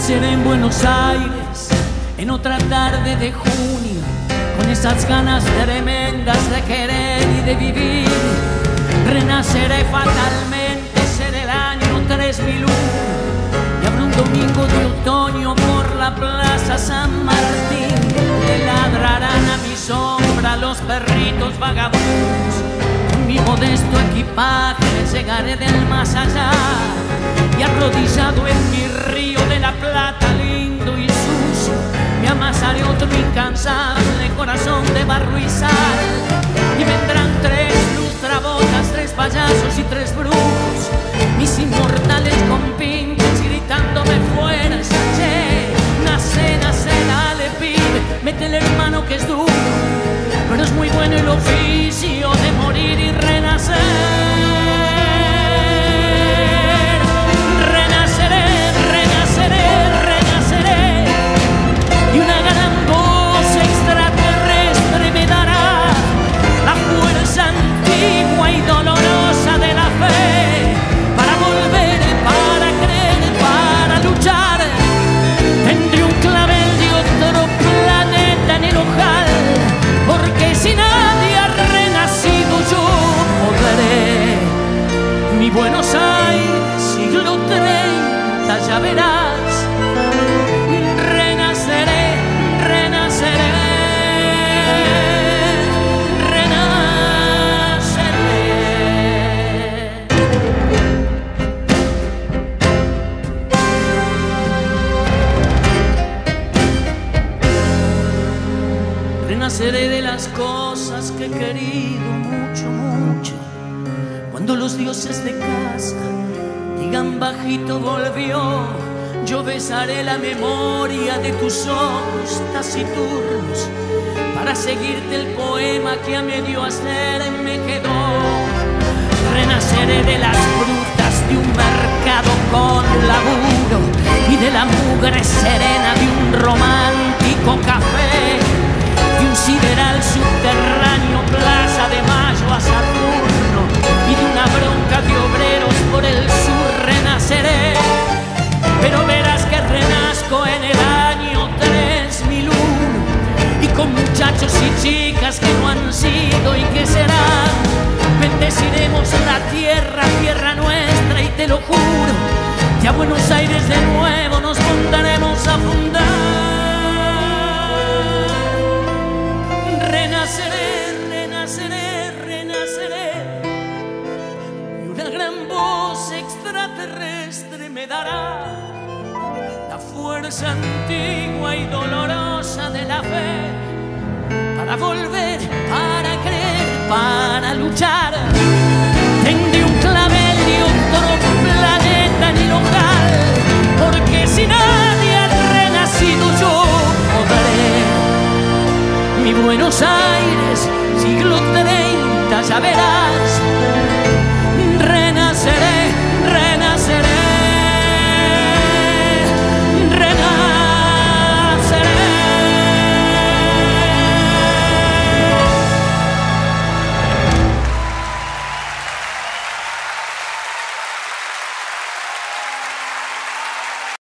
Renacer en Buenos Aires en otra tarde de junio, con esas ganas tremendas de querer y de vivir. Renaceré fatalmente, seré el año 3001 y habrá un domingo de otoño por la plaza San Martín. Le ladrarán a mi sombra los perritos vagabundos. Con mi modesto equipaje llegaré del más allá incansable corazón de barro y sal. Y vendrán tres lustrabotas, tres payasos y tres brujos, mis inmortales compinches gritándome fuerza, che, nace, nace, dale, pibe, mete el hermano que es duro, pero es muy bueno el oficio verás. Renaceré, renaceré, renaceré. Renaceré de las cosas que he querido mucho, mucho. Cuando los dioses de casa digan bajito volvió, yo besaré la memoria de tus ojos taciturnos para seguirte el poema que a medio hacer me quedó. Renaceré de las frutas de un mercado con laburo y de la mugre serena tierra, tierra nuestra y te lo juro, que a Buenos Aires de nuevo nos montaremos a fundar. Renaceré, renaceré, renaceré y una gran voz extraterrestre me dará la fuerza antigua y dolorosa de la fe para volver, para creer, para luchar. primavera.